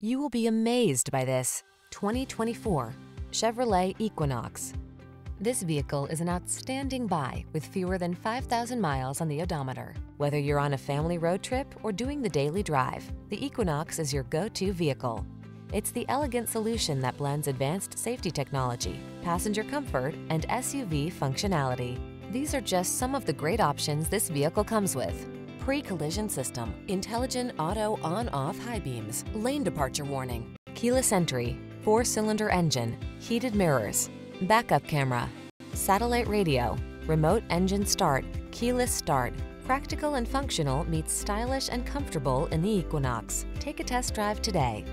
You will be amazed by this 2024 Chevrolet Equinox. This vehicle is an outstanding buy with fewer than 5,000 miles on the odometer. Whether you're on a family road trip or doing the daily drive, the Equinox is your go-to vehicle. It's the elegant solution that blends advanced safety technology, passenger comfort, and SUV functionality. These are just some of the great options this vehicle comes with. Pre-collision system, intelligent auto on-off high beams, lane departure warning, keyless entry, four-cylinder engine, heated mirrors, backup camera, satellite radio, remote engine start, keyless start. Practical and functional meets stylish and comfortable in the Equinox. Take a test drive today.